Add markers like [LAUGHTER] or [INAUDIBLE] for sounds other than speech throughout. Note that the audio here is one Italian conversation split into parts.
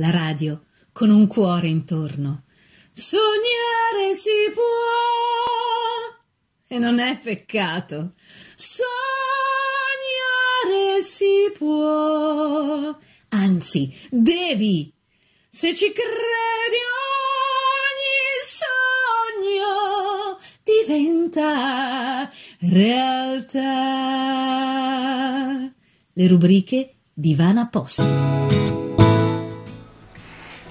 la radio con un cuore intorno. Sognare si può e non è peccato. Sognare si può, anzi, devi. Se ci credi ogni sogno diventa realtà. Le rubriche di Vana Post.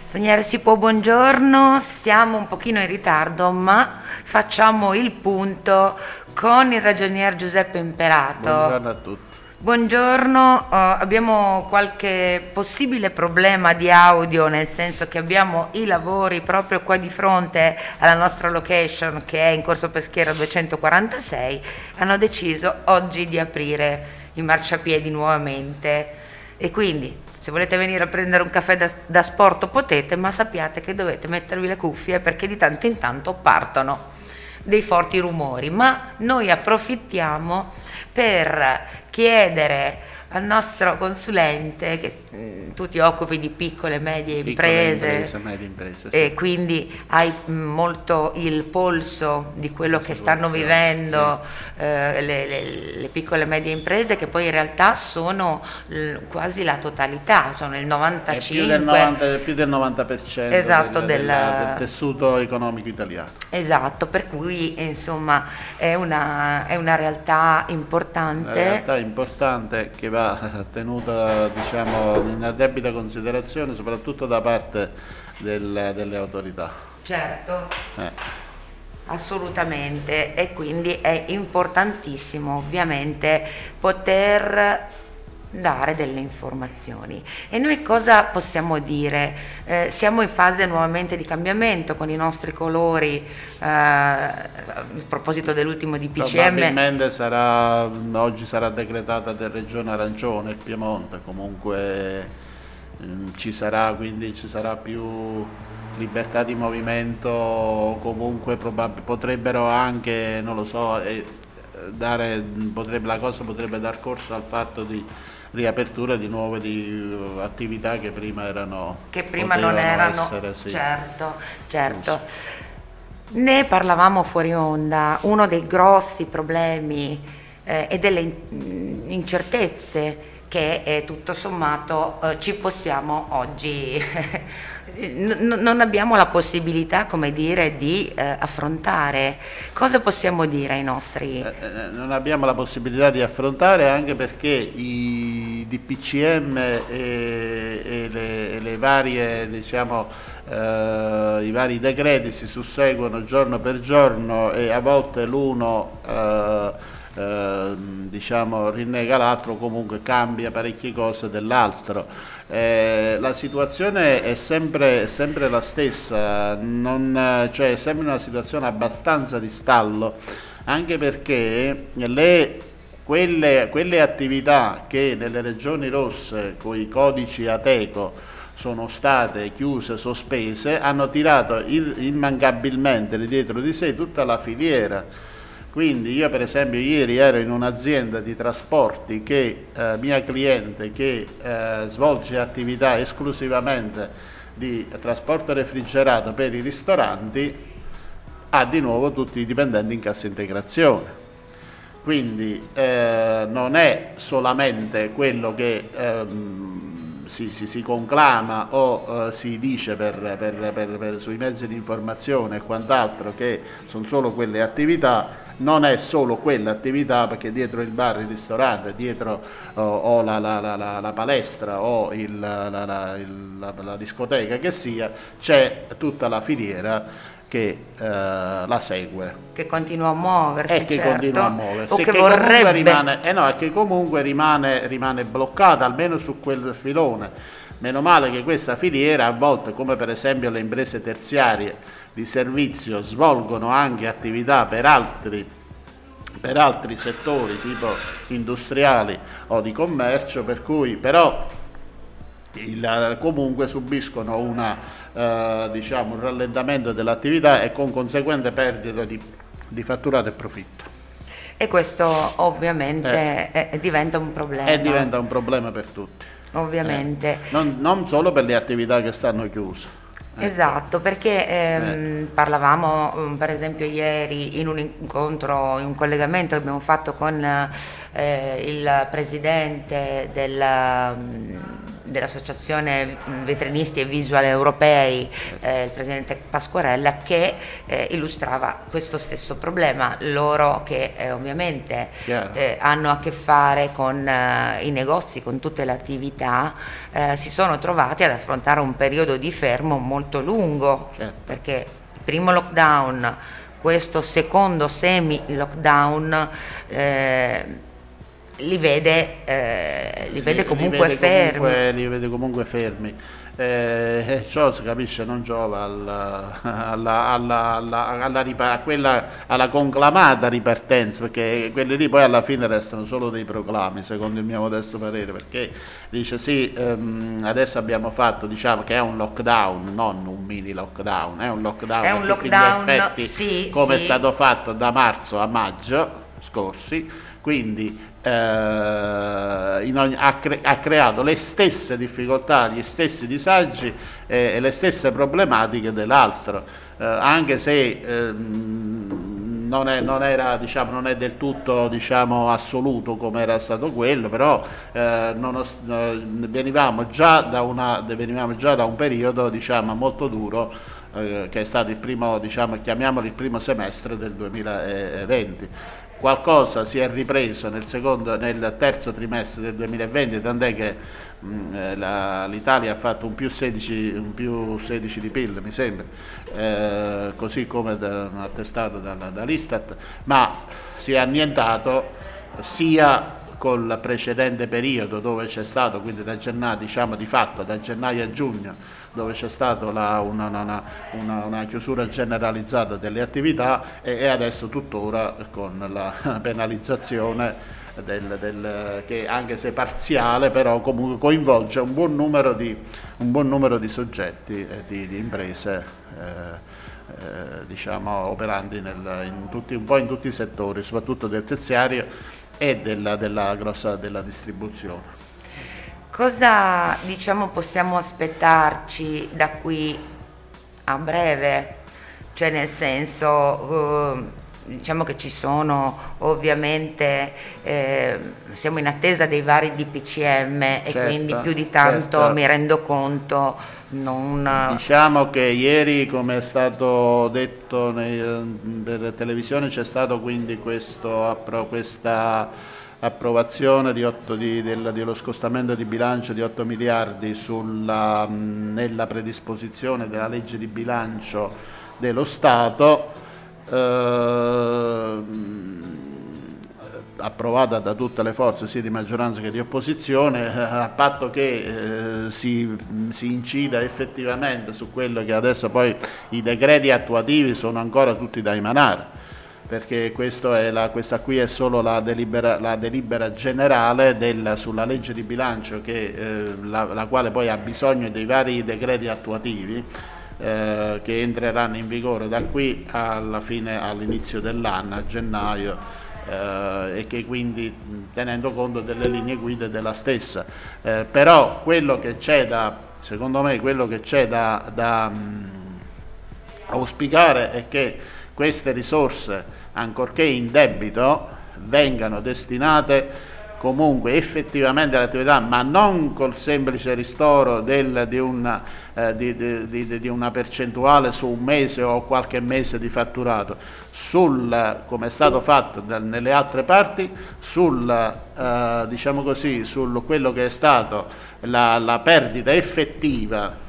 Sognare si può, buongiorno, siamo un pochino in ritardo ma facciamo il punto con il ragionier Giuseppe Imperato. Buongiorno a tutti. Buongiorno, uh, abbiamo qualche possibile problema di audio nel senso che abbiamo i lavori proprio qua di fronte alla nostra location che è in Corso Peschiera 246, hanno deciso oggi di aprire i marciapiedi nuovamente e quindi se volete venire a prendere un caffè da, da sport potete, ma sappiate che dovete mettervi le cuffie perché di tanto in tanto partono dei forti rumori. Ma noi approfittiamo per chiedere al nostro consulente, che mh, mm, tu ti occupi di piccole e medie imprese, imprese, medie imprese sì. e quindi hai mh, mm, molto il polso di quello che stanno vivendo sì. eh, le, le, le, piccole e medie imprese, che poi in realtà sono l, quasi la totalità, sono il 95%. È più del 90%, più del 90% esatto, del, del, del, tessuto economico italiano. Esatto, per cui insomma è una, è una realtà importante. Una realtà importante che va va [LAUGHS] tenuta diciamo, in debita considerazione soprattutto da parte del, delle autorità. Certo. Eh. Assolutamente e quindi è importantissimo ovviamente poter dare delle informazioni. E noi cosa possiamo dire? Eh, siamo in fase nuovamente di cambiamento con i nostri colori, eh, a proposito dell'ultimo DPCM. Probabilmente sarà, oggi sarà decretata del regione arancione il Piemonte, comunque mm, ci sarà, quindi ci sarà più libertà di movimento, comunque potrebbero anche, non lo so, eh, dare, potrebbe, la cosa potrebbe dar corso al fatto di riapertura di nuove di, uh, attività che prima erano che prima non erano. essere, sì. certo certo. Ne parlavamo fuori onda. Uno dei grossi problemi eh, e delle incertezze che eh, tutto sommato eh, ci possiamo oggi [LAUGHS] non abbiamo la possibilità, come dire, di eh, affrontare. Cosa possiamo dire ai nostri? Eh, eh, non abbiamo la possibilità di affrontare anche perché i DPCM e, e, le, e le, varie, diciamo, eh, i vari decreti si susseguono giorno per giorno e a volte l'uno eh, eh, diciamo, rinnega l'altro, comunque cambia parecchie cose dell'altro. Eh, la situazione è sempre, sempre la stessa, non, cioè è sempre una situazione abbastanza di stallo, anche perché le, quelle, quelle attività che nelle regioni rosse con i codici ATECO sono state chiuse, sospese, hanno tirato immancabilmente dietro di sé tutta la filiera quindi io per esempio ieri ero in un'azienda di trasporti che eh, mia cliente che eh, svolge attività esclusivamente di trasporto refrigerato per i ristoranti ha di nuovo tutti i dipendenti in cassa integrazione. Quindi eh, non è solamente quello che ehm, si, si, si, conclama o eh, si dice per, per, per, sui mezzi di informazione e quant'altro che sono solo quelle attività, non è solo quell'attività perché dietro il bar, il ristorante, dietro oh, o la, la, la, la, palestra o il, la, discoteca che sia, c'è tutta la filiera che eh, la segue. Che continua a muoversi. E che certo. continua a muoversi. O che, che vorrebbe... rimane, eh no, che comunque rimane, rimane bloccata, almeno su quel filone. Meno male che questa filiera a volte, come per esempio le imprese terziarie di servizio, svolgono anche attività per altri, per altri settori tipo industriali o di commercio, per cui però il, comunque subiscono una, eh, diciamo, un rallentamento dell'attività e con conseguente perdita di, di fatturato e profitto. E questo ovviamente eh, è, diventa un problema. E diventa un problema per tutti. Ovviamente. Eh, non, non solo per le attività che stanno chiuse. Ecco. Esatto, perché ehm, eh. parlavamo um, per esempio ieri in un incontro, in un collegamento che abbiamo fatto con eh, il presidente del, um, dell'Associazione Vetrinisti e Visual Europei, eh, il presidente Pasquarella, che eh, illustrava questo stesso problema. Loro che eh, ovviamente eh, hanno a che fare con eh, i negozi, con tutte le attività, eh, si sono trovati ad affrontare un periodo di fermo molto lungo, certo. perché il primo lockdown, questo secondo semi-lockdown, li vede, eh, li vede comunque li vede fermi. Comunque, li vede comunque fermi. Eh, eh ciò si capisce non giova alla, alla, alla, alla, quella, alla conclamata ripartenza perché quelli lì poi alla fine restano solo dei proclami secondo il mio modesto parere perché dice sì ehm, adesso abbiamo fatto diciamo che è un lockdown non un mini lockdown è un lockdown è un lockdown effetti, sì, come sì. è stato fatto da marzo a maggio scorsi quindi eh, ogni, ha, cre, ha, creato le stesse difficoltà, gli stessi disagi eh, e le stesse problematiche dell'altro, eh, anche se ehm, non è, non, era, diciamo, non, è, del tutto diciamo, assoluto come era stato quello, però eh, non, eh, venivamo, già da una, venivamo già da un periodo diciamo, molto duro eh, che è stato il primo, diciamo, chiamiamolo il primo semestre del 2020 qualcosa si è ripreso nel, secondo, nel terzo trimestre del 2020, tant'è che eh, l'Italia ha fatto un più 16, un più 16 di PIL, mi sembra, eh, così come da, attestato dall'Istat, ma si è annientato sia col precedente periodo dove c'è stato, quindi da gennaio, diciamo di fatto da gennaio a giugno, dove c'è stata una, una, una, una, chiusura generalizzata delle attività e, e, adesso tuttora con la [LAUGHS] penalizzazione del, del, che anche se parziale però comunque coinvolge un buon numero di, buon numero di soggetti e di, di imprese eh, eh, diciamo, operanti nel, in tutti, un po' in tutti i settori, soprattutto del terziario e della, della grossa della distribuzione. Cosa diciamo, possiamo aspettarci da qui a breve? Cioè nel senso, eh, diciamo che ci sono ovviamente, eh, siamo in attesa dei vari DPCM certo, e quindi più di tanto certo. mi rendo conto non... Diciamo che ieri, come è stato detto nelle televisioni, c'è stato quindi questo, questa approvazione di 8 di, del, dello scostamento di bilancio di 8 miliardi sulla, nella predisposizione della legge di bilancio dello Stato eh, approvata da tutte le forze sia di maggioranza che di opposizione a patto che eh, si, si, incida effettivamente su quello che adesso poi i decreti attuativi sono ancora tutti da emanare perché la, questa qui è solo la delibera, la delibera generale del, sulla legge di bilancio che, eh, la, la, quale poi ha bisogno dei vari decreti attuativi eh, che entreranno in vigore da qui alla fine, all'inizio dell'anno, a gennaio, eh, e che quindi tenendo conto delle linee guida della stessa. Eh, però quello che c'è da, secondo me, quello che c'è da, da mh, auspicare è che queste risorse ancorché in debito, vengano destinate comunque effettivamente all'attività, ma non col semplice ristoro del, di, una, eh, di, di, di, una, percentuale su un mese o qualche mese di fatturato, sul, come è stato fatto nelle altre parti, sul, eh, diciamo così, su quello che è stato la, la perdita effettiva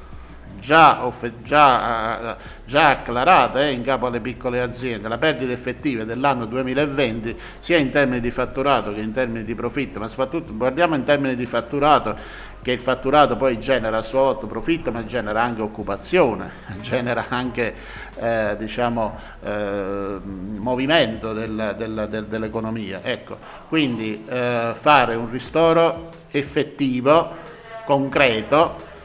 già, già, già acclarata eh, in capo alle piccole aziende, la perdita effettiva dell'anno 2020 sia in termini di fatturato che in termini di profitto, ma soprattutto guardiamo in termini di fatturato che il fatturato poi genera a sua volta profitto ma genera anche occupazione, genera anche eh, diciamo, eh, movimento del, del, del, dell'economia. Ecco, quindi eh, fare un ristoro effettivo, concreto,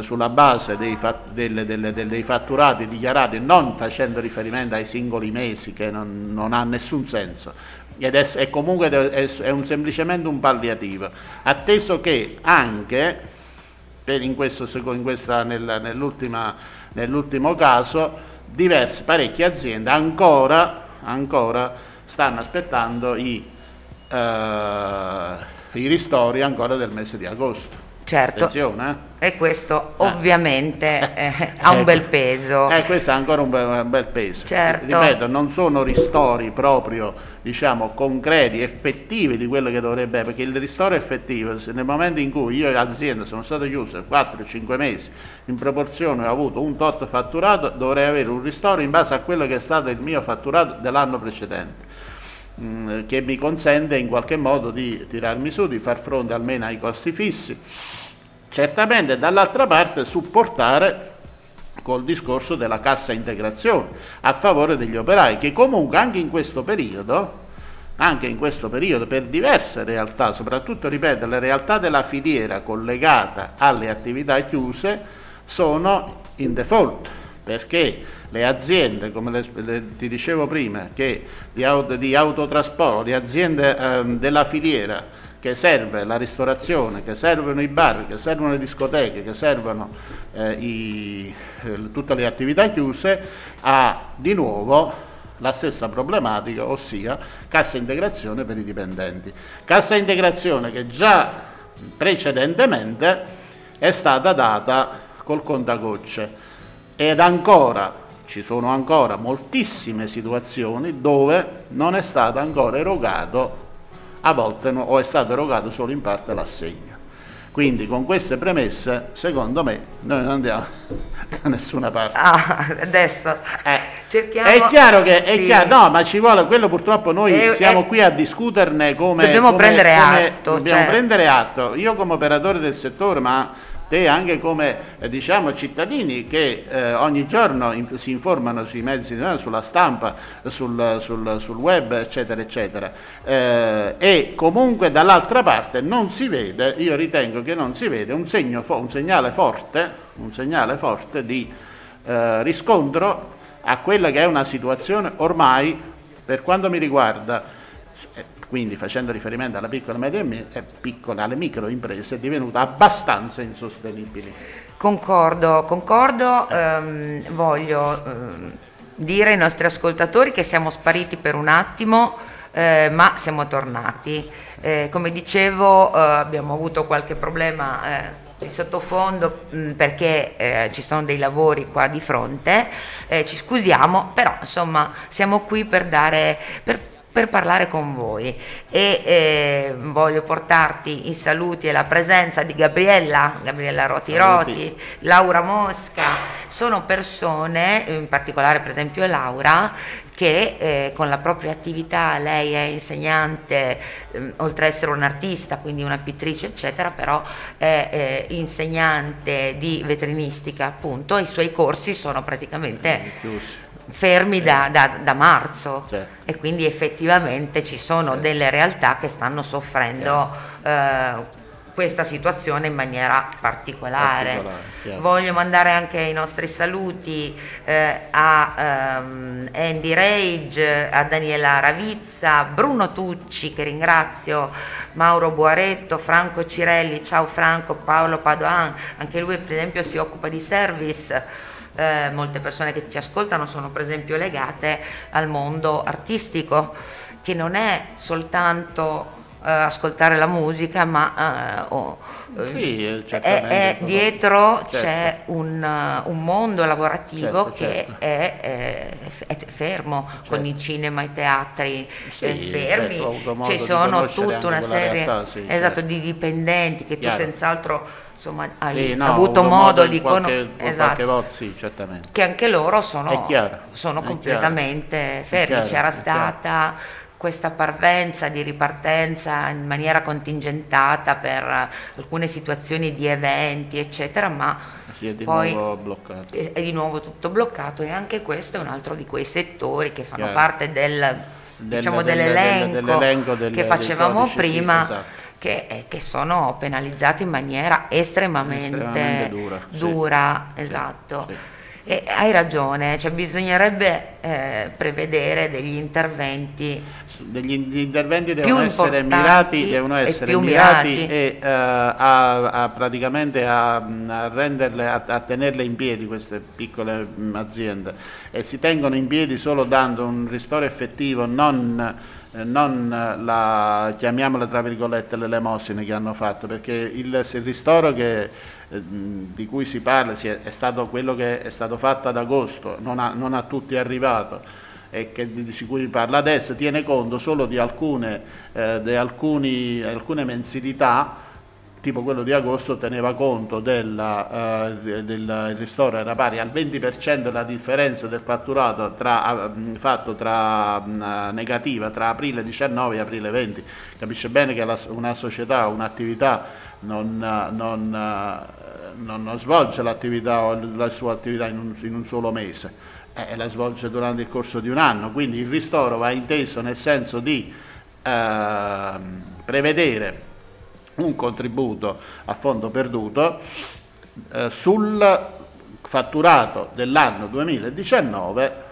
sulla base dei, fat, delle, delle, dei, fatturati dichiarati, non facendo riferimento ai singoli mesi che non, non ha nessun senso, ed è, è comunque è, è un, semplicemente un palliativo, atteso che anche in questo, in questa, nel, nell'ultimo caso diverse, parecchie aziende ancora, ancora stanno aspettando i, uh, i ristori ancora del mese di agosto. Certo, eh? e questo eh. ovviamente [LAUGHS] eh, ha un bel peso. Eh, questo ha ancora un bel, un bel peso. Certo. Ripeto, non sono ristori proprio diciamo, concreti, effettivi di quello che dovrebbe, perché il ristoro effettivo, se nel momento in cui io e l'azienda sono state chiuse 4-5 mesi, in proporzione ho avuto un tot fatturato, dovrei avere un ristoro in base a quello che è stato il mio fatturato dell'anno precedente mm, che mi consente in qualche modo di tirarmi su, di far fronte almeno ai costi fissi, certamente dall'altra parte supportare col discorso della cassa integrazione a favore degli operai che comunque anche in questo periodo anche in questo periodo per diverse realtà, soprattutto ripeto le realtà della filiera collegata alle attività chiuse sono in default perché le aziende, come le, le, ti dicevo prima, che di, auto, di autotrasporto, le aziende eh, della filiera che serve la ristorazione, che servono i bar, che servono le discoteche, che servono eh, i, eh, tutte le attività chiuse, ha di nuovo la stessa problematica, ossia cassa integrazione per i dipendenti. Cassa integrazione che già precedentemente è stata data col contagocce ed ancora ci sono ancora moltissime situazioni dove non è stato ancora erogato a volte no, o è stato erogato solo in parte l'assegno. Quindi con queste premesse, secondo me, noi non andiamo [LAUGHS] da nessuna parte. Ah, adesso eh, cerchiamo... È chiaro che, è sì. chiaro, no, ma ci vuole, quello purtroppo noi è, siamo è... qui a discuterne come... Dobbiamo come, prendere come, atto. Dobbiamo cioè... prendere atto. Io come operatore del settore, ma te anche come eh, diciamo, cittadini che eh, ogni giorno in, si informano sui mezzi, sulla stampa, sul, sul, sul, web, eccetera, eccetera. Eh, e comunque dall'altra parte non si vede, io ritengo che non si vede un, segno, un segnale forte, un segnale forte di eh, riscontro a quella che è una situazione ormai, per quanto mi riguarda, quindi facendo riferimento alla piccola e media e piccola, alle micro imprese, è divenuta abbastanza insostenibile. Concordo, concordo, ehm, voglio ehm, dire ai nostri ascoltatori che siamo spariti per un attimo, eh, ma siamo tornati. Eh, come dicevo eh, abbiamo avuto qualche problema eh, di sottofondo mh, perché eh, ci sono dei lavori qua di fronte, eh, ci scusiamo, però insomma siamo qui per dare... Per per parlare con voi. E eh, voglio portarti i saluti e la presenza di Gabriella, Gabriella Roti Roti, Laura Mosca, sono persone, in particolare per esempio Laura, che eh, con la propria attività, lei è insegnante, eh, oltre ad essere un'artista, quindi una pittrice, eccetera, però è eh, insegnante di veterinistica, appunto, e i suoi corsi sono praticamente fermi da, da, da marzo certo. e quindi effettivamente ci sono certo. delle realtà che stanno soffrendo eh, questa situazione in maniera particolare. particolare Voglio mandare anche i nostri saluti eh, a um, Andy Rage, a Daniela Ravizza, Bruno Tucci che ringrazio, Mauro Buaretto, Franco Cirelli, ciao Franco, Paolo Padoan, anche lui per esempio si occupa di service eh, molte persone che ci ascoltano sono per esempio legate al mondo artistico, che non è soltanto eh, ascoltare la musica, ma eh, oh, sì, è, è, dietro certo. c'è un, un, mondo lavorativo certo, che certo. È, è, fermo certo. con i cinema, i teatri sì, fermi, certo, ci sono tutta una serie realtà, sì, esatto, certo. di dipendenti che Chiaro. tu senz'altro insomma hai sì, no, avuto modo, di conoscere esatto, volta, sì, certamente. che anche loro sono, sono completamente fermi. c'era stata questa parvenza di ripartenza in maniera contingentata per alcune situazioni di eventi eccetera ma sì, è di poi nuovo bloccato. è, di nuovo tutto bloccato e anche questo è un altro di quei settori che fanno chiaro. parte del, diciamo, dell'elenco, dell'elenco, dell'elenco che facevano prima esatto che, eh, che, sono penalizzati in maniera estremamente, estremamente dura. dura sì. esatto. Sì. E hai ragione, cioè bisognerebbe eh, prevedere degli interventi. Degli interventi devono essere mirati, devono essere mirati, mirati, e uh, a, a, praticamente a, a renderle, a, tenerle in piedi queste piccole mh, aziende e si tengono in piedi solo dando un ristoro effettivo, non non la, chiamiamola tra virgolette, l'elemosina che hanno fatto, perché il, il ristoro che, eh, di cui si parla si è, è, stato quello che è stato fatto ad agosto, non a, non a tutti è arrivato e che, di, di cui parla adesso, tiene conto solo di alcune, eh, di alcuni, alcune mensilità tipo quello di agosto teneva conto del, uh, del ristoro era pari al 20% della differenza del fatturato tra, uh, fatto tra uh, negativa tra aprile 19 e aprile 20 capisce bene che la, una società un'attività non, non, non, svolge l'attività o la sua attività in un, in un solo mese eh, la svolge durante il corso di un anno. Quindi il ristoro va inteso nel senso di ehm, prevedere un contributo a fondo perduto eh, sul fatturato dell'anno 2019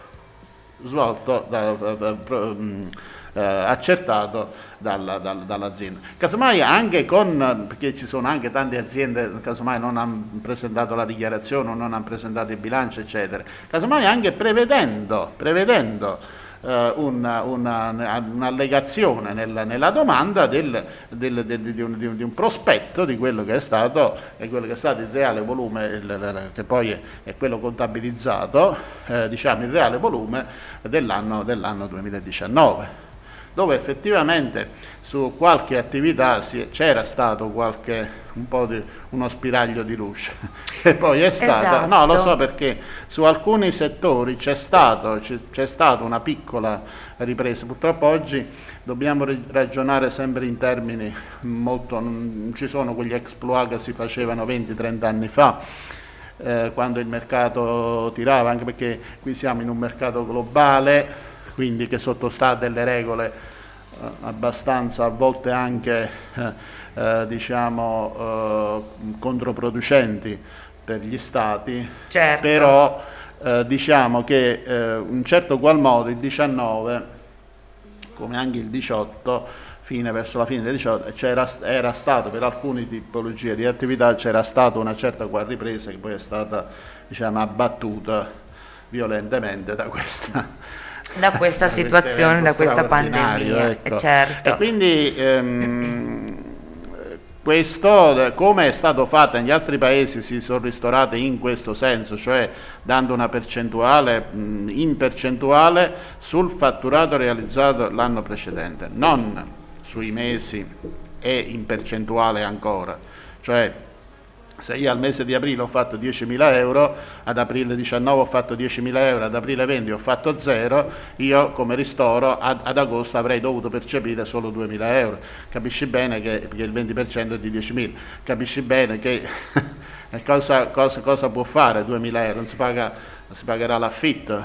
svolto da, da, da, mm, eh, accertato dalla, dalla, dall'azienda. Casomai anche con, perché ci sono anche tante aziende, casomai non hanno presentato la dichiarazione, non hanno presentato il bilancio, eccetera, casomai anche prevedendo, prevedendo eh, un'allegazione nella, nella, domanda del, del, del, di, un, di, un, prospetto di quello che è stato, quello che è stato il reale volume, il, che poi è, è quello contabilizzato, eh, diciamo il reale volume dell'anno, dell'anno 2019 dove effettivamente su qualche attività c'era stato qualche, un po' di uno spiraglio di luce, [LAUGHS] che poi è stata, esatto. no lo so perché su alcuni settori c'è, stato, c'è stata una piccola ripresa, purtroppo oggi dobbiamo ragionare sempre in termini molto, non ci sono quegli exploit che si facevano 20-30 anni fa, eh, quando il mercato tirava, anche perché qui siamo in un mercato globale, quindi che sottostà a delle regole eh, abbastanza a volte anche eh, eh, diciamo, eh, controproducenti per gli stati, certo. però eh, diciamo che in certo qual modo il 19 come anche il 18 fine verso la fine del 18 era stato per alcune tipologie di attività c'era stata una certa ripresa che poi è stata diciamo, abbattuta violentemente da questa da questa situazione, da questa pandemia. Ecco. Certo. E quindi ehm, questo, come è stato fatto negli altri paesi, si sono ristorate in questo senso, cioè dando una percentuale in percentuale sul fatturato realizzato l'anno precedente, non sui mesi e in percentuale ancora. Cioè se io al mese di aprile ho fatto 10.000 euro, ad aprile 19 ho fatto 10.000 euro, ad aprile 20 ho fatto 0, io come ristoro ad, ad agosto avrei dovuto percepire solo 2.000 euro. Capisci bene che, perché il 20% è di 10.000, capisci bene che [LAUGHS] cosa, cosa, cosa, può fare 2.000 euro? Non si, paga, si pagherà l'affitto,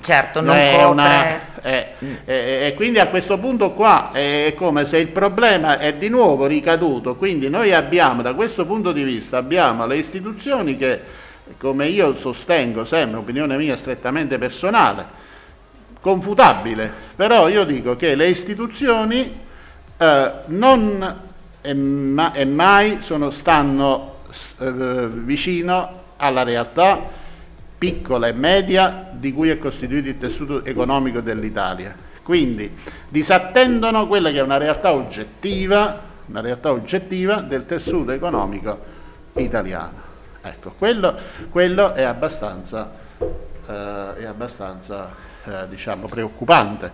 certo, non è una, è, è, e quindi a questo punto qua è come se il problema è di nuovo ricaduto, quindi noi abbiamo da questo punto di vista abbiamo le istituzioni che, come io sostengo sempre, opinione mia strettamente personale, confutabile, però io dico che le istituzioni eh, non e, e mai sono, stanno eh, vicino alla realtà piccola e media di cui è costituito il tessuto economico dell'Italia. Quindi disattendono quella che è una realtà oggettiva, una realtà oggettiva del tessuto economico italiano. Ecco, quello, quello è abbastanza, eh, è abbastanza eh, diciamo, preoccupante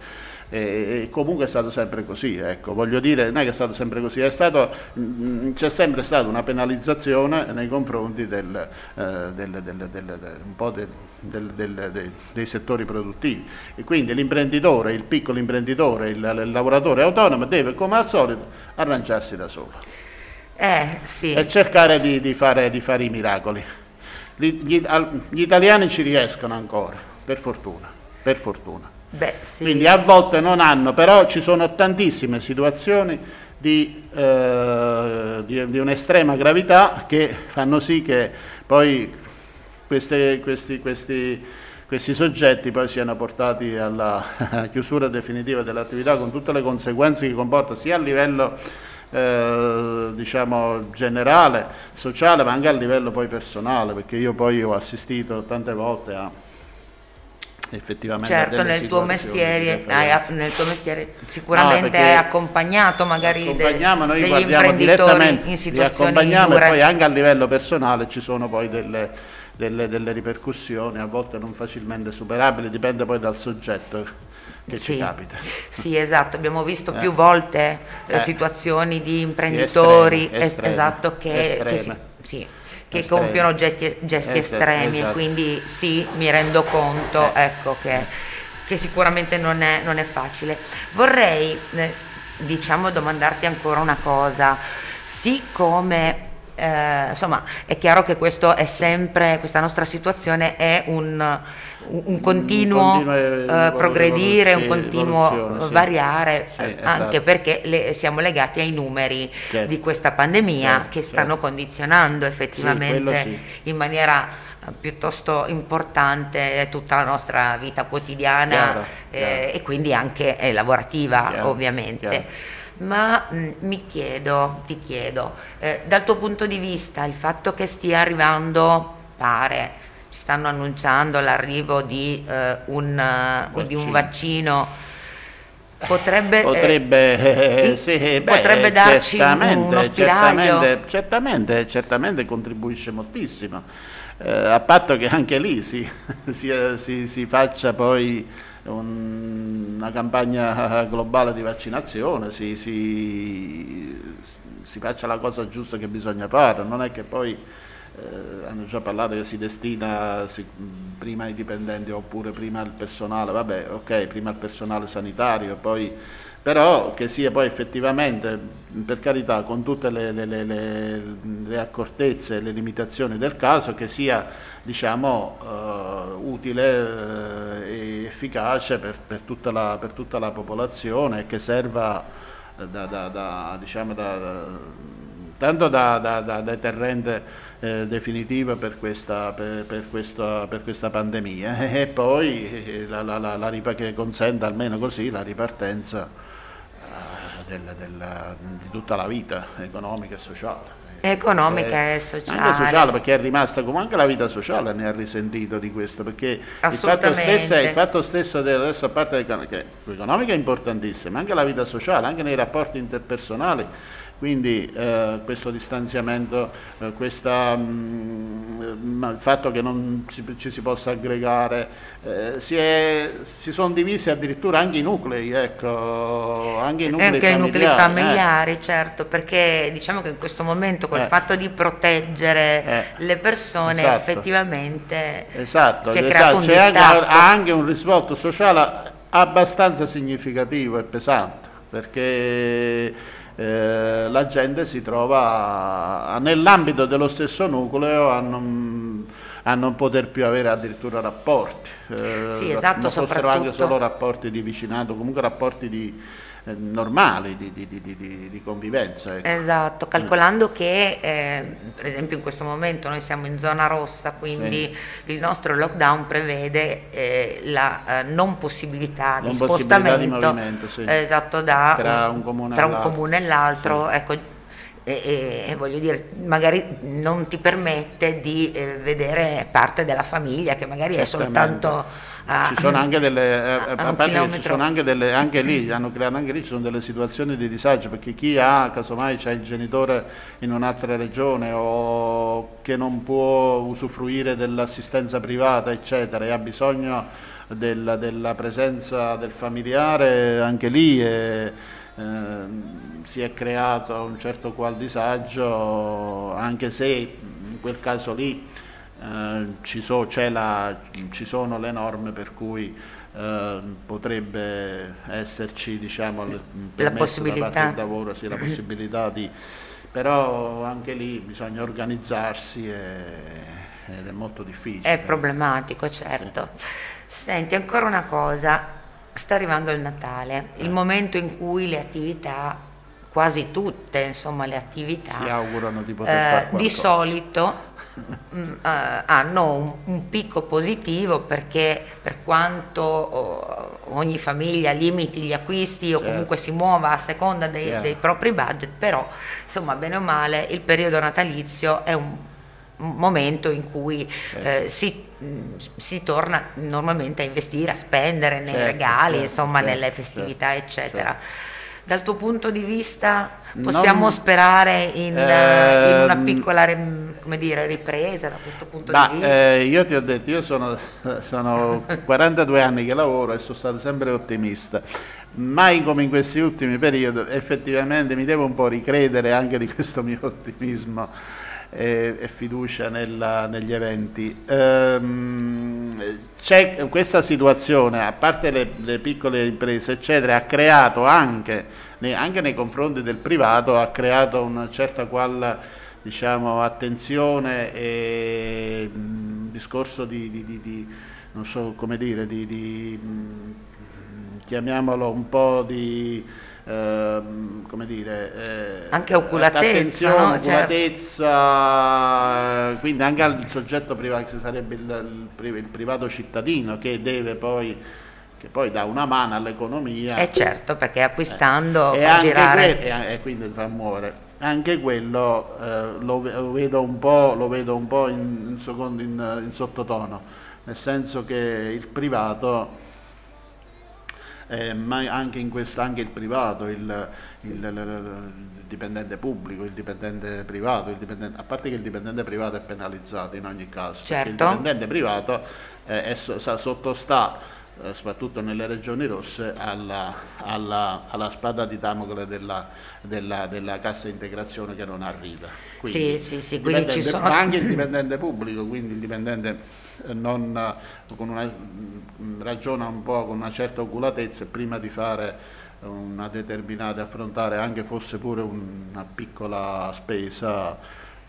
e, comunque è stato sempre così, ecco, voglio dire, non è che è stato sempre così, stato, mm, c'è sempre stata una penalizzazione nei confronti del, eh, del, del, un po' dei settori produttivi e quindi l'imprenditore, il piccolo imprenditore, il, il lavoratore autonomo deve come al solito arrangiarsi da solo eh, sì. e cercare di, di, fare, di fare i miracoli. Gli, gli, gli italiani ci riescono ancora, per fortuna, per fortuna. Beh, sì. Quindi a volte non hanno, però ci sono tantissime situazioni di, eh, di, di un'estrema gravità che fanno sì che poi queste, questi, questi, questi soggetti poi siano portati alla [LAUGHS] chiusura definitiva dell'attività con tutte le conseguenze che comporta sia a livello eh, diciamo generale, sociale, ma anche a livello poi personale, perché io poi ho assistito tante volte a effettivamente certo nel tuo, mestiere, hai, nel tuo mestiere sicuramente no, hai accompagnato magari accompagniamo, noi degli imprenditori in situazioni dure. e poi anche a livello personale ci sono poi delle, delle, delle ripercussioni a volte non facilmente superabili dipende poi dal soggetto che sì, ci capita. Sì, esatto, abbiamo visto eh. più volte eh. eh. situazioni di imprenditori estremi, estremi, esatto, che, che si, sì, che compiono getti, gesti estremi esatto. quindi sì, mi rendo conto eh. ecco, che, che, sicuramente non è, non è facile. Vorrei eh, diciamo domandarti ancora una cosa, siccome eh, insomma è chiaro che questo è sempre, questa nostra situazione è un, un continuo un uh, progredire, un continuo sì. variare, sì, esatto. anche perché le, siamo legati ai numeri certo. di questa pandemia certo, che stanno certo. condizionando effettivamente in maniera eh, piuttosto importante tutta la nostra vita quotidiana chiaro, eh, chiaro. e quindi anche eh, lavorativa chiaro, ovviamente ma mh, mm, mi chiedo, ti chiedo, eh, dal tuo punto di vista il fatto che stia arrivando, pare, stanno annunciando l'arrivo di, eh, un, uh, di un vaccino, potrebbe, potrebbe, eh, sì, beh, potrebbe darci uno spiraglio? Certamente, certamente, certamente contribuisce moltissimo, eh, a patto che anche lì si, [LAUGHS] si, si, si faccia poi un, una campagna globale di vaccinazione, si, si, si, faccia la cosa giusta che bisogna fare, non è che poi eh, hanno già parlato che si destina si, prima ai dipendenti oppure prima al personale, vabbè ok, prima al personale sanitario, poi però che sia poi effettivamente, per carità, con tutte le, le, le, le accortezze e le limitazioni del caso, che sia diciamo, uh, utile uh, e efficace per, per, tutta la, per, tutta la, popolazione e che serva da, da, da, diciamo, tanto da, deterrente eh, definitivo per questa, per, per, questa, per questa, pandemia [LAUGHS] e poi la, la, la, la, che consenta almeno così la ripartenza del, del, di tutta la vita economica e sociale. Economica eh, e sociale. Anche sociale perché è rimasta come anche la vita sociale ne ha risentito di questo perché il fatto stesso, il fatto stesso adesso a parte che l'economica è importantissima, ma anche la vita sociale, anche nei rapporti interpersonali quindi eh, questo distanziamento, eh, questa, mh, mm, il fatto che non si, ci si possa aggregare, eh, si, è, si, sono divisi addirittura anche i nuclei, ecco, anche i nuclei anche familiari. Nuclei eh. familiari certo, perché diciamo che in questo momento col eh. fatto di proteggere eh. le persone esatto. effettivamente esatto, si è esatto. C'è anche, ha anche un risvolto sociale abbastanza significativo e pesante, perché eh, la gente si trova nell'ambito dello stesso nucleo a non, a non, poter più avere addirittura rapporti. Eh, sì, esatto, ma fossero anche solo rapporti di vicinato, comunque rapporti di eh, normali di, di, di, di convivenza. Ecco. Esatto, calcolando che eh, per esempio in questo momento noi siamo in zona rossa, quindi sì. il nostro lockdown prevede eh, la eh, non possibilità non di spostamento sì. esatto, da, tra un comune, tra un comune e l'altro. Sì. Ecco, e, e, voglio dire, magari non ti permette di eh, vedere parte della famiglia che magari è soltanto a, ci sono anche delle, a, a parte ci sono anche delle, anche lì, hanno creato anche lì, ci sono delle situazioni di disagio perché chi ha, casomai c'è il genitore in un'altra regione o che non può usufruire dell'assistenza privata eccetera e ha bisogno della, della presenza del familiare, anche lì è, eh, si è creato un certo qual disagio anche se in quel caso lì eh, ci, so, la, ci, sono le norme per cui eh, potrebbe esserci diciamo, la possibilità. da parte del lavoro, sì, la possibilità di... però anche lì bisogna organizzarsi e, ed è molto difficile. È problematico, certo. Sì. Senti, ancora una cosa, sta arrivando il Natale, il eh. momento in cui le attività quasi tutte insomma, le attività si augurano di poter eh, fare qualcosa. di solito mh, eh, hanno un, un, picco positivo perché per quanto oh, ogni famiglia limiti gli acquisti certo. o comunque si muova a seconda dei, yeah. dei propri budget, però insomma bene o male il periodo natalizio è un momento in cui certo. eh, si, si, torna normalmente a investire, a spendere nei certo, regali, certo, insomma nelle certo, festività eccetera. Dal tuo punto di vista possiamo non, sperare in, eh, in, una piccola dire, ripresa da questo punto bah, di vista? Eh, io ti ho detto, io sono, sono [LAUGHS] 42 anni che lavoro e sono stato sempre ottimista. Mai come in questi ultimi periodi, effettivamente mi devo un po' ricredere anche di questo mio ottimismo e, e fiducia nella, negli eventi. Ehm, questa situazione, a parte le, le, piccole imprese, eccetera, ha creato anche, anche nei confronti del privato, ha creato una certa qual diciamo, attenzione e mh, discorso di, di, di, di, non so come dire, di, mh, chiamiamolo un po' di Ehm, come dire, eh, anche oculatezza, no? Oculatezza certo. quindi anche al soggetto privato, che sarebbe il, il, privato cittadino che deve poi che poi dà una mano all'economia. E eh certo, perché acquistando eh, fa girare. Que- e, e, quindi fa muovere. Anche quello eh, lo, vedo un po', lo vedo un po in, in, secondo, in, in sottotono, nel senso che il privato eh, ma anche, in questo, anche il privato, il, il, il, il, dipendente pubblico, il dipendente privato, dipendente, a parte che il dipendente privato è penalizzato in ogni caso, certo. il dipendente privato eh, è, sottostà eh, soprattutto nelle regioni rosse, alla, alla, alla spada di Damocle della, della, della, cassa integrazione che non arriva. Quindi, sì, sì, sì, quindi sono... Ma anche il dipendente pubblico, quindi il dipendente non, una, ragiona un po' con una certa oculatezza prima di fare una determinata, affrontare anche fosse pure una piccola spesa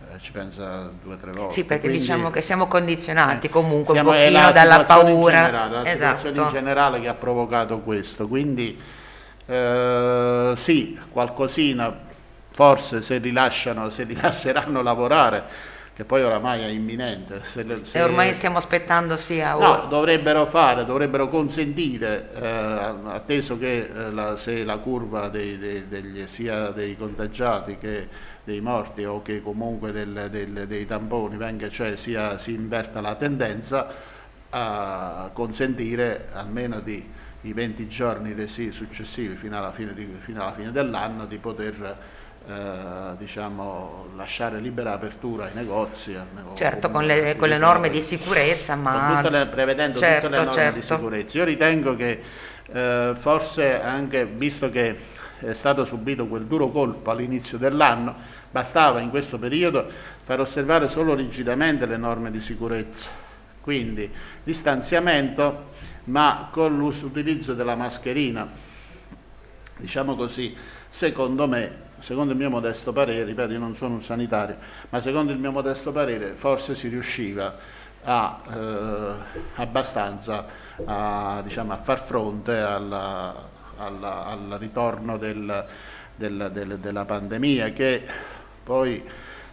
eh, ci pensa due o tre volte. Sì, perché Quindi, diciamo che siamo condizionati comunque un pochino dalla paura. Generale, la esatto. situazione in generale che ha provocato questo. Quindi eh, sì, qualcosina forse se rilasciano, se rilasceranno lavorare che poi oramai è imminente. Se, se, e ormai stiamo aspettando sia ora. No, dovrebbero fare, dovrebbero consentire, eh, atteso che eh, la, se la curva dei, dei, degli, sia dei contagiati che dei morti o che comunque del, del, dei tamponi venga, cioè sia, si inverta la tendenza, a consentire almeno di, i 20 giorni successivi fino alla fine, di, fino alla fine dell'anno di poter eh, diciamo, lasciare libera apertura ai negozi. Certo, con le, con le, norme di sicurezza, ma... Le, prevedendo certo, tutte le norme certo. di sicurezza. Io ritengo che eh, forse anche, visto che è stato subito quel duro colpo all'inizio dell'anno, bastava in questo periodo far osservare solo rigidamente le norme di sicurezza. Quindi distanziamento, ma con l'utilizzo della mascherina, diciamo così, secondo me secondo il mio modesto parere, ripeto io non sono un sanitario, ma secondo il mio modesto parere forse si riusciva a, eh, abbastanza a, diciamo, a, far fronte alla, alla, al ritorno del, del, del, della pandemia che poi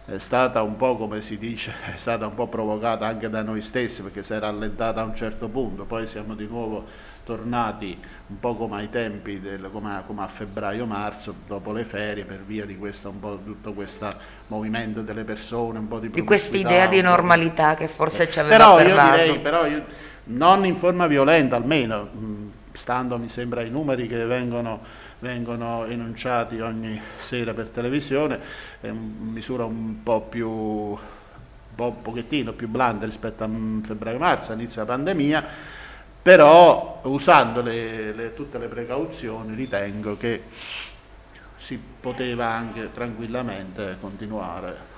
è stata un po' come si dice, [LAUGHS] è stata un po' provocata anche da noi stessi perché si era allentata a un certo punto, poi siamo di nuovo tornati un po' come ai tempi, del, come, a, come a febbraio-marzo, dopo le ferie, per via di questo, un po' tutto questo movimento delle persone, un po' di Di questa idea di normalità che forse eh. ci aveva però pervaso. Io direi, però io, non in forma violenta almeno, stando mi sembra ai numeri che vengono, vengono enunciati ogni sera per televisione, è una misura un po' più un po', un pochettino più blanda rispetto a febbraio-marzo, all'inizio della pandemia, però usando le, le, tutte le precauzioni ritengo che si poteva anche tranquillamente continuare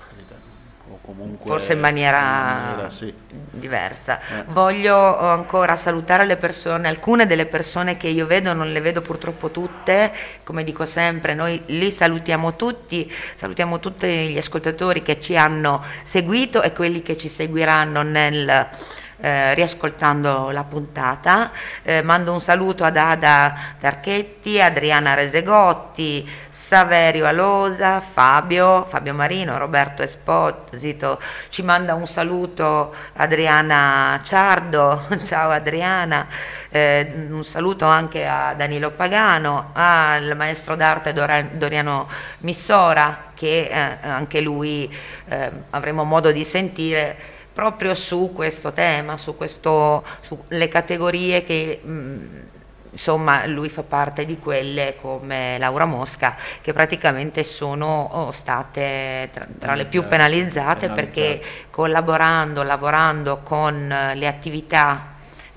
forse in maniera, in maniera sì. diversa. Eh. Voglio ancora salutare le persone, alcune delle persone che io vedo, non le vedo purtroppo tutte, come dico sempre, noi li salutiamo tutti, salutiamo tutti gli ascoltatori che ci hanno seguito e quelli che ci seguiranno nel eh, riascoltando la puntata. Eh, mando un saluto ad Ada Tarchetti, Adriana Resegotti, Saverio Alosa, Fabio, Fabio Marino, Roberto Esposito. Ci manda un saluto Adriana Ciardo, [LAUGHS] ciao Adriana. Eh, un saluto anche a Danilo Pagano, al maestro d'arte Doriano Missora che eh, anche lui eh, avremo modo di sentire proprio su questo tema, su questo, sulle categorie che mh, mm, insomma lui fa parte di quelle come Laura Mosca che praticamente sono oh, state tra, tra le più penalizzate perché collaborando, lavorando con le attività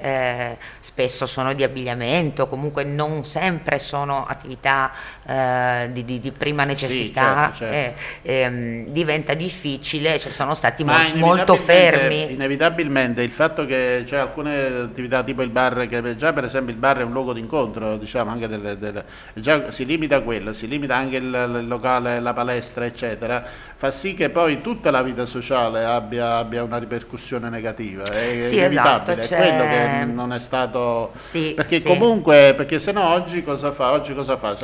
eh, spesso sono di abbiliamento, comunque non sempre sono attività eh, di, di, di, prima necessità, sì, certo, certo. Eh, ehm, diventa difficile, cioè sono stati mo- molto fermi. Inevitabilmente il fatto che c'è alcune attività tipo il bar, che già per esempio il bar è un luogo d'incontro, diciamo anche delle, delle, già si limita a quello, si limita anche il, il locale, la palestra, eccetera fa sì che poi tutta la vita sociale abbia, abbia una ripercussione negativa, è sì, inevitabile, esatto, è quello che non è stato... Sì, perché sì. comunque, perché se no oggi cosa fa? Oggi cosa fa?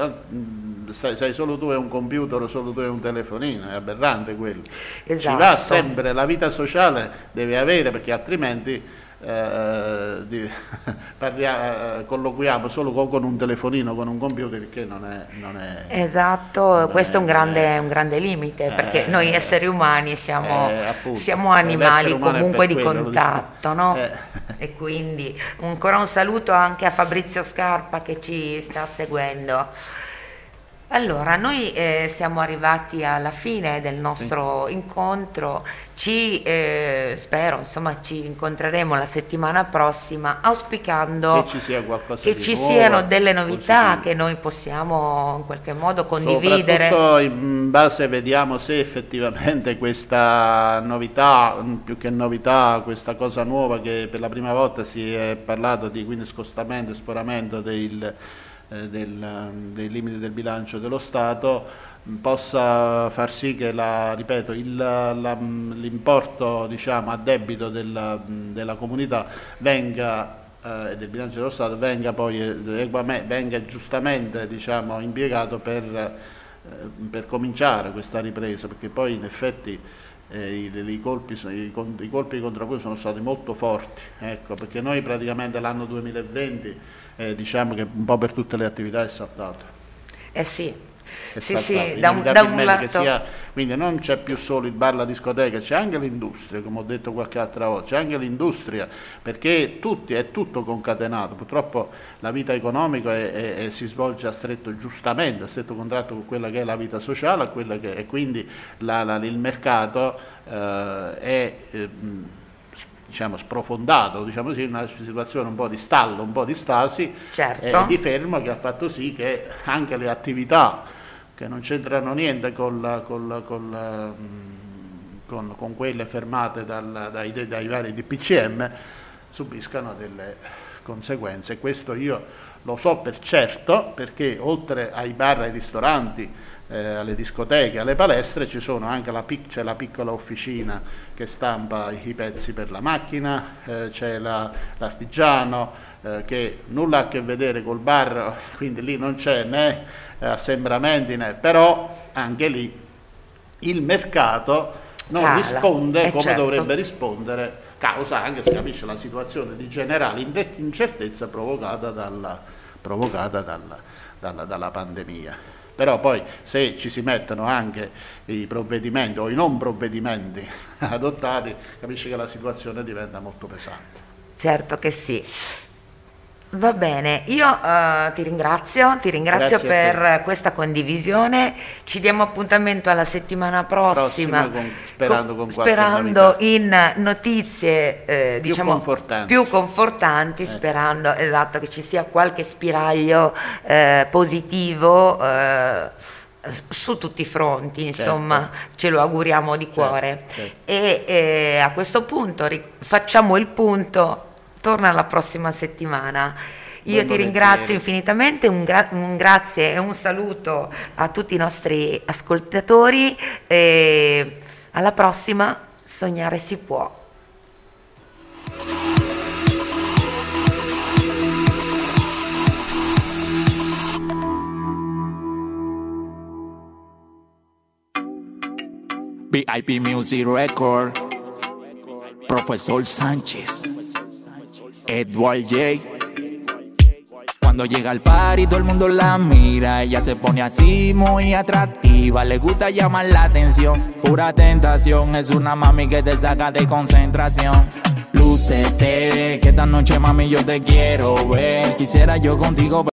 Sei, sei, solo tu e un computer o solo tu e un telefonino, è aberrante quello. Esatto. Ci va sempre, la vita sociale deve avere perché altrimenti eh, di, [LAUGHS] parliamo, eh, colloquiamo solo con, un telefonino, con un computer, che non è... Non è esatto, beh, questo è un grande, un grande limite, eh, perché noi esseri umani siamo, eh, appunto, siamo animali comunque di quello, contatto, no? Eh. E quindi ancora un saluto anche a Fabrizio Scarpa che ci sta seguendo. Allora, noi eh, siamo arrivati alla fine del nostro sì. incontro, ci, eh, spero, insomma, ci incontreremo la settimana prossima auspicando che ci, sia che ci nuova, siano delle novità che noi possiamo in qualche modo condividere. Soprattutto in base vediamo se effettivamente questa novità, più che novità, questa cosa nuova che per la prima volta si è parlato di quindi scostamento e sporamento del eh, del, dei limiti del bilancio dello Stato possa far sì che la, ripeto, il, la, l'importo diciamo, a debito della, della comunità venga eh, del bilancio dello Stato venga poi eh, venga giustamente diciamo, impiegato per, eh, per, cominciare questa ripresa perché poi in effetti eh, i, i, colpi, i, i, colpi, contro cui sono stati molto forti ecco, perché noi praticamente l'anno 2020 eh, diciamo che un po' per tutte le attività è saltato. Eh sì, sì, sì, da un, da un lato... sia, quindi non c'è più solo il bar, la discoteca, c'è anche l'industria, come ho detto qualche altra volta, c'è anche l'industria, perché tutti, è tutto concatenato, purtroppo la vita economica è, è, è, si svolge a stretto, giustamente, a stretto contratto con quella che è la vita sociale, che, e quindi la, la, il mercato eh, è... Eh, diciamo, sprofondato, diciamo così, una situazione un po' di stallo, un po' di stasi, certo. eh, di fermo che ha fatto sì che anche le attività che non c'entrano niente col, col, col, mm, con, con, quelle fermate dal, dai, dai vari DPCM subiscano delle conseguenze. Questo io lo so per certo perché oltre ai bar ai ristoranti eh, alle discoteche, alle palestre, ci sono anche la, pic- la piccola officina che stampa i pezzi per la macchina, eh, c'è la, l'artigiano eh, che nulla ha a che vedere col bar, [LAUGHS] quindi lì non c'è né eh, assembramenti né, però anche lì il mercato non Cala, risponde come certo. dovrebbe rispondere causa anche, si capisce, la situazione di generale incertezza provocata dalla, provocata dalla, dalla, dalla pandemia però poi se ci si mettono anche i provvedimenti o i non provvedimenti [LAUGHS] adottati, capisci che la situazione diventa molto pesante. Certo che sì. Va bene, io uh, ti ringrazio, ti ringrazio per questa condivisione, ci diamo appuntamento alla settimana prossima, prossima con, sperando, con sperando in notizie eh, più, diciamo, confortanti. più confortanti, eh. sperando esatto, che ci sia qualche spiraglio eh, positivo eh, su tutti i fronti, insomma, certo. ce lo auguriamo di certo, cuore. Certo. E eh, a questo punto facciamo il punto torna la prossima settimana. Io ti ringrazio infinitamente, un, gra un, grazie e un saluto a tutti i nostri ascoltatori e alla prossima, sognare si può. VIP Music Record, Professor Sánchez. Edward J. Cuando llega al y todo el mundo la mira, ella se pone así muy atractiva, le gusta llamar la atención, pura tentación, es una mami que te saca de concentración. Lucete, que esta noche mami yo te quiero ver, quisiera yo contigo